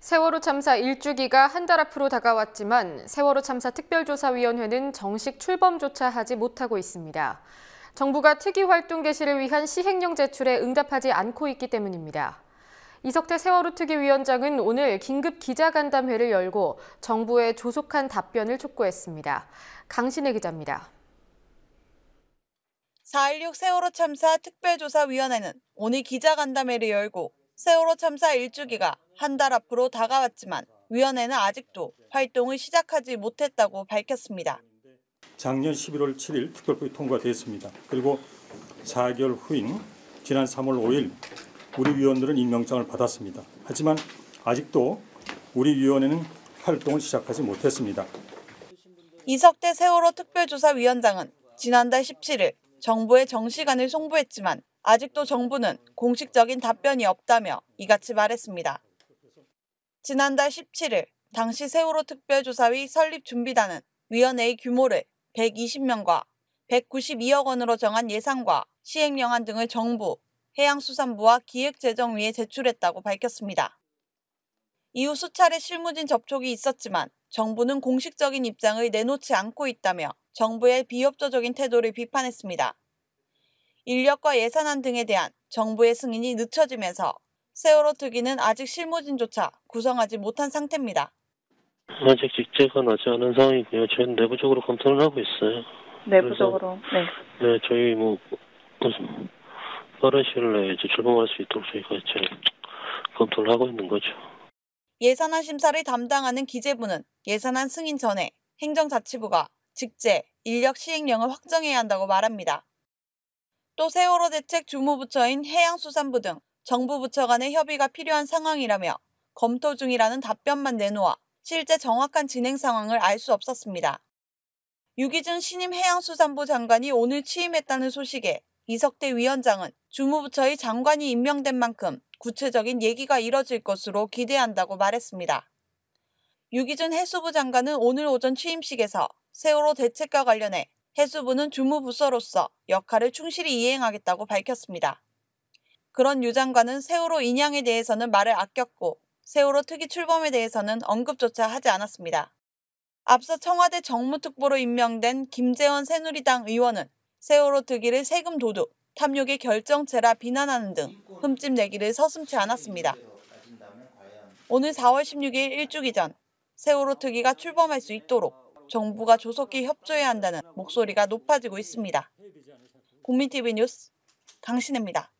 세월호 참사 1주기가 한 달 앞으로 다가왔지만 세월호 참사 특별조사위원회는 정식 출범조차 하지 못하고 있습니다. 정부가 특위 활동 개시를 위한 시행령 제출에 응답하지 않고 있기 때문입니다. 이석태 세월호 특위위원장은 오늘 긴급 기자간담회를 열고 정부의 조속한 답변을 촉구했습니다. 강신혜 기자입니다. 4.16 세월호 참사 특별조사위원회는 오늘 기자간담회를 열고 세월호 참사 1주기가 한 달 앞으로 다가왔지만 위원회는 아직도 활동을 시작하지 못했다고 밝혔습니다. 작년 11월 7일 특별법이 통과됐습니다. 그리고 4개월 후인 지난 3월 5일 우리 위원들은 임명장을 받았습니다. 하지만 아직도 우리 위원회는 활동을 시작하지 못했습니다. 이석대 세월호 특별조사위원장은 지난달 17일 정부에 정시간을 송부했지만 아직도 정부는 공식적인 답변이 없다며 이같이 말했습니다. 지난달 17일 당시 세월호 특별조사위 설립준비단은 위원회의 규모를 120명과 192억 원으로 정한 예산과 시행령안 등을 정부, 해양수산부와 기획재정위에 제출했다고 밝혔습니다. 이후 수차례 실무진 접촉이 있었지만 정부는 공식적인 입장을 내놓지 않고 있다며 정부의 비협조적인 태도를 비판했습니다. 인력과 예산안 등에 대한 정부의 승인이 늦춰지면서 세월호 특위는 아직 실무진조차 구성하지 못한 상태입니다. 아직 직제가 나지 않은 상황이고요. 저희는 내부적으로 검토를 하고 있어요. 내부적으로, 네. 네, 저희 뭐 빠른 시일 내에 이제 출범할 수 있도록 저희가 이제 검토를 하고 있는 거죠. 예산안 심사를 담당하는 기재부는 예산안 승인 전에 행정자치부가 직제, 인력 시행령을 확정해야 한다고 말합니다. 또 세월호 대책 주무부처인 해양수산부 등 정부 부처 간의 협의가 필요한 상황이라며 검토 중이라는 답변만 내놓아 실제 정확한 진행 상황을 알 수 없었습니다. 유기준 신임 해양수산부 장관이 오늘 취임했다는 소식에 이석대 위원장은 주무부처의 장관이 임명된 만큼 구체적인 얘기가 이뤄질 것으로 기대한다고 말했습니다. 유기준 해수부 장관은 오늘 오전 취임식에서 세월호 대책과 관련해 해수부는 주무부서로서 역할을 충실히 이행하겠다고 밝혔습니다. 그런 유 장관은 세월호 인양에 대해서는 말을 아꼈고 세월호 특위 출범에 대해서는 언급조차 하지 않았습니다. 앞서 청와대 정무특보로 임명된 김재원 새누리당 의원은 세월호 특위를 세금 도둑, 탐욕의 결정체라 비난하는 등 흠집 내기를 서슴지 않았습니다. 오늘 4월 16일 일주기 전 세월호 특위가 출범할 수 있도록 정부가 조속히 협조해야 한다는 목소리가 높아지고 있습니다. 국민TV 뉴스 강신혜입니다.